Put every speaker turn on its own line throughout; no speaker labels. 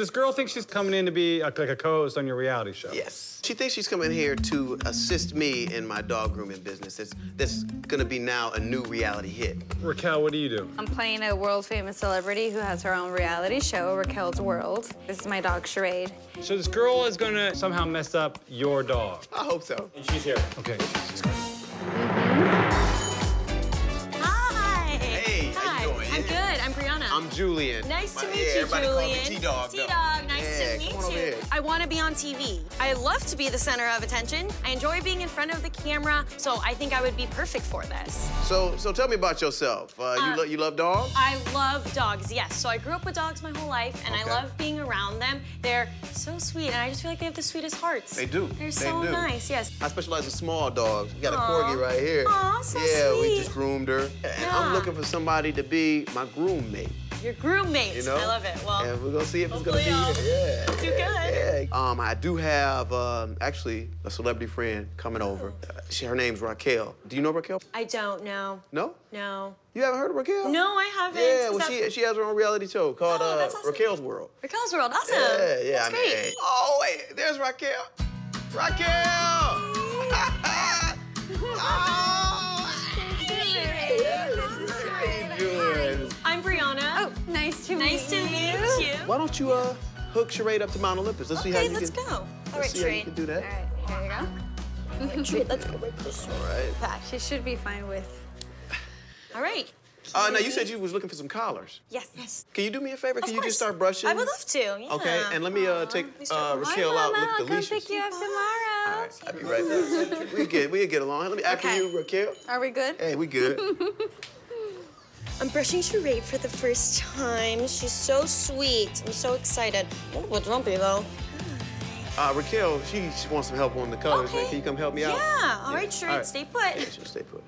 This girl thinks she's coming in to be a, like a co-host on your reality show.
Yes. She thinks she's coming here to assist me in my dog grooming business. That's, that's gonna be now a new reality hit.
Raquel, what do you do?
I'm playing a world famous celebrity who has her own reality show, Raquel's World. This is my dog, Charade.
So this girl is gonna somehow mess up your dog.
I hope so.
And she's here. Okay.
Hi. I'm
Julian.
Nice to
My-
meet
yeah,
you,
everybody
Julian.
T-Dog.
T-Dog, nice
Yeah,
to meet
come on over
you.
here.
I want to be on TV. I love to be the center of attention. I enjoy being in front of the camera, so I think I would be perfect for this.
So, so tell me about yourself. Uh, you,
Uh,
lo- you love dogs?
I love dogs, yes. So I grew up with dogs my whole life, and
Okay.
I love being around them. They're so sweet, and I just feel like they have the sweetest hearts.
They do.
They're
They
so
do.
nice, yes.
I specialize in small dogs. You got a corgi right here.
Aw, so
yeah, we just groomed her. And
Yeah.
I'm looking for somebody to be my groom mate.
Your groom mate.
You know?
I love it. Well,
and we're gonna see if it's gonna be.
hopefully
Yeah.
do good.
Yeah. Um, I do have um, actually a celebrity friend coming over. Uh, she, her name's Raquel. Do you know Raquel?
I don't know.
No.
No.
You haven't heard of Raquel?
No, I haven't.
Yeah, well,
that-
she she has her own reality show called
Oh,
uh,
awesome.
Raquel's World.
Raquel's World, awesome.
Yeah, yeah.
That's
I mean,
great.
Oh wait, there's Raquel. Raquel. Why don't you uh hook Charade up to Mount Olympus? Let's see how you
let's
can.
go. All
Let's
right,
see how you can do that.
All right, here you go.
Trey, let's go right this way.
All right.
She should be fine with.
All right.
Uh, now you said you was looking for some collars.
Yes. Yes.
Can you do me a favor?
Of
Can you
course.
just start brushing?
I would love to. Yeah.
Okay, and let me uh, take
let me start
uh,
brushing.
Raquel out.
Mama,
Look at
I'll
the
come
leashes.
pick you up tomorrow.
right, I'll be right there. we good. We get along. Let me after
Okay.
you, Raquel.
Are we good?
Hey, we good.
I'm brushing Charade for the first time. She's so sweet. I'm so excited. A little bit jumpy though.
Uh, Raquel, she, she wants some help on the colors, man.
Okay.
Can you come help me out?
Yeah. All right, Charade,
All right.
stay put.
Yeah, she'll stay put.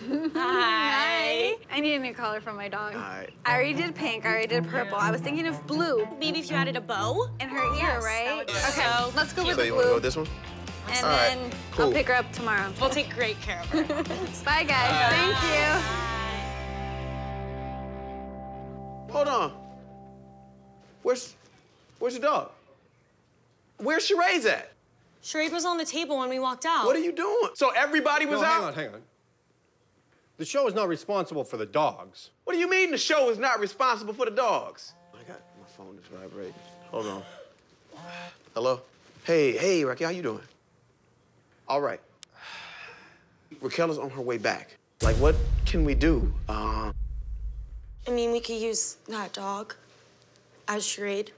Hi.
I need a new color for my dog.
All right.
I already did pink. I already did purple. I was thinking of blue
Maybe if you added a bow.
in her ear,
Yes,
right?
would
Okay,
so
let's go with
So
the
you want to go with this one?
and
All right,
then
cool.
I'll pick her up tomorrow.
We'll take great care of her.
Bye, guys. Thank you.
Hold on. Where's Where's the dog? Where's Sheree's at?
Charade was on the table when we walked out.
What are you doing? So everybody was
No,
out?
hang on, hang on. The show is not responsible for the dogs.
What do you mean the show is not responsible for the dogs? I got my phone is vibrating. Hold on. Hello? Hey, hey, Raquel, how you doing? All right. Raquel is on her way back. Like, what can we do? Um,
I mean, we could use that dog as Charade.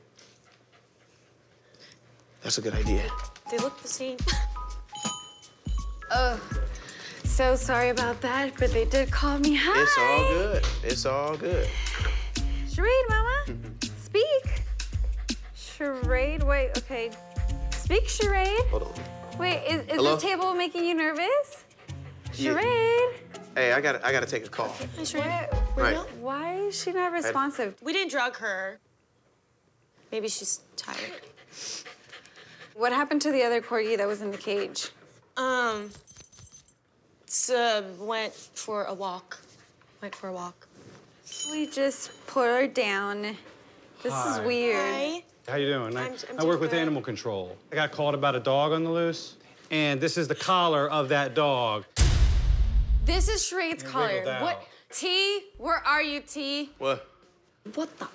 that's a good idea.
They look the same.
Oh, so sorry about that, but they did call me. Hi.
It's all good. It's all good.
Charade, Mama. Mm-hmm. Speak. Charade, wait, okay. Speak, Charade.
Hold on.
Wait, is, is this table making you nervous?
Yeah.
Charade.
Hey, I gotta, I gotta take a call.
Hi, Charade.
Right.
Why is she not responsive?
We didn't drug her. Maybe she's tired.
What happened to the other corgi that was in the cage?
Um, Sub went for a walk. Went for a walk.
We just put her down. This
Hi.
is weird.
Hi.
How you doing? I,
I'm- I'm
I work with
good.
animal control. I got called about a dog on the loose, and this is the collar of that dog.
This is Charade's
It
collar. What? T, where are you, T?
What?
What the?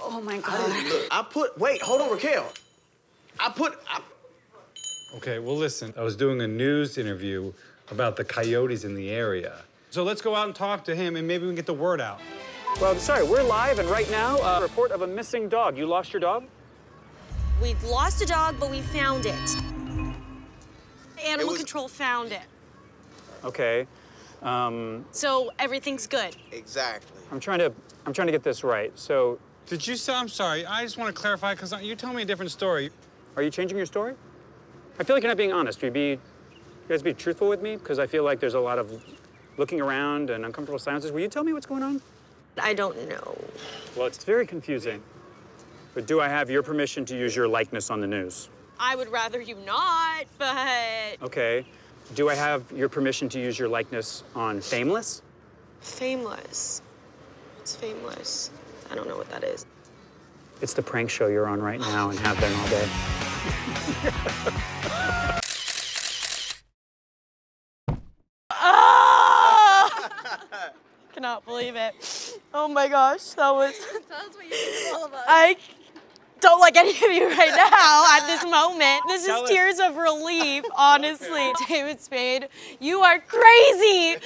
Oh my God.
didn't look. I put. Wait, hold on, Raquel. I put. I,
Okay, well, listen, I was doing a news interview about the coyotes in the area. So let's go out and talk to him, and maybe we can get the word out.
Well, sorry, we're live, and right now, a report of a missing dog. You lost your dog?
We lost a dog, but we found it. Animal
was-
control found it.
Okay. Um,
So everything's good.
exactly.
I'm trying to, I'm trying to get this right. So,
Did you say, I'm sorry, I just want to clarify, because you told me a different story.
are you changing your story? I feel like you're not being honest. Will you be, you guys be truthful with me? Because I feel like there's a lot of looking around and uncomfortable silences. Will you tell me what's going on?
I don't know.
Well, it's very confusing. But do I have your permission to use your likeness on the news?
I would rather you not, but
Okay. Do I have your permission to use your likeness on Fameless?
fameless. It's fameless. I don't know what that is.
it's the prank show you're on right now and have been all day.
Ah! Cannot believe it. Oh my gosh, that was.
Tell us what you think of all of us.
I don't like any of you right now at this moment. This
Tell
is tears of relief, honestly. David Spade, you are crazy.